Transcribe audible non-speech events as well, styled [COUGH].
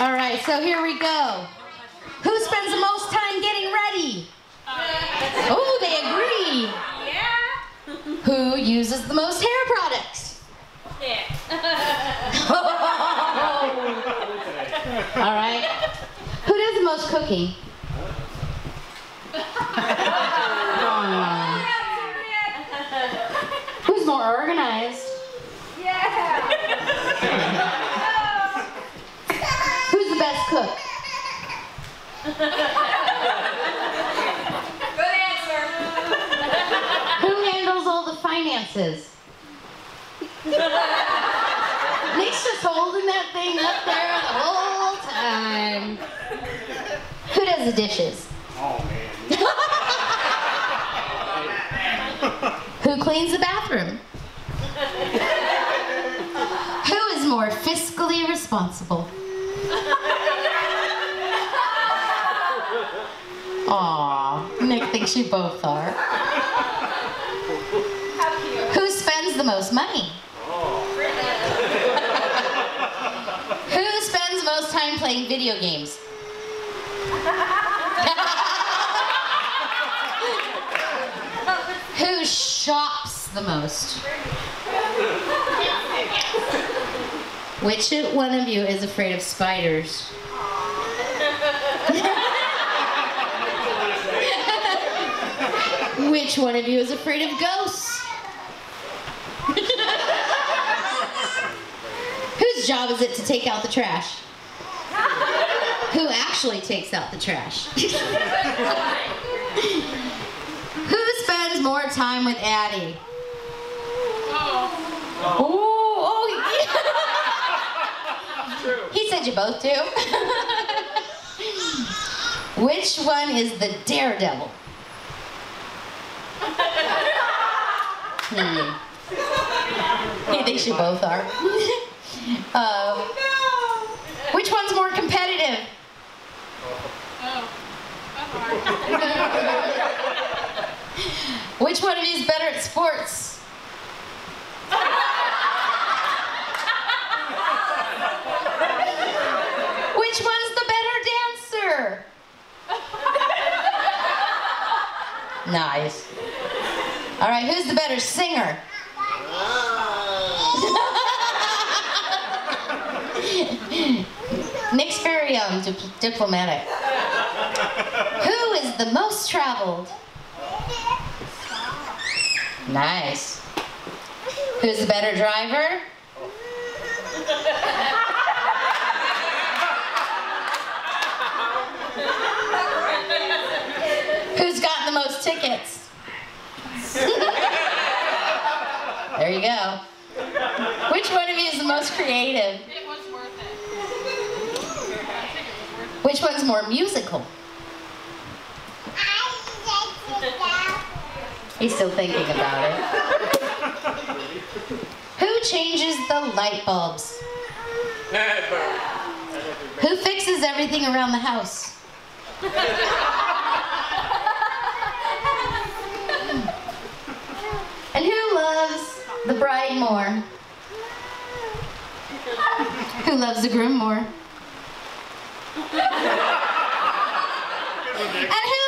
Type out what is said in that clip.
All right, so here we go. Who spends the most time getting ready? Oh, they agree. Yeah. Who uses the most hair products? Yeah. All right. Who does the most cooking? [LAUGHS] Who's more organized? Yeah. Who's the best cook? Good answer. [LAUGHS] Who handles all the finances? Nick's just holding that thing up there the whole time. Who does the dishes? Oh man. [LAUGHS] Who cleans the bathroom? Who is more fiscally responsible? Aw, Nick thinks you both are. Who spends the most money? Who spends most time playing video games? Who shops the most? Which one of you is afraid of spiders? Which one of you is afraid of ghosts? [LAUGHS] Whose job is it to take out the trash? Who actually takes out the trash? [LAUGHS] Who spends more time with Addie? Oh, oh, he, he said you both do. [LAUGHS] Which one is the daredevil? Hmm. He thinks you both are. [LAUGHS] um, which one's more competitive? Which one of you is better at sports? Which one's the better dancer? Nice. All right, who's the better singer? [LAUGHS] Nick's very um, dip- diplomatic. Who is the most traveled? Nice. Who's the better driver? Who's gotten the most tickets? There you go. Which one of you is the most creative? It was worth it. Which one's more musical? He's still thinking about it. Who changes the light bulbs? Who fixes everything around the house? [LAUGHS] the bride more? who loves the groom more? [LAUGHS] And who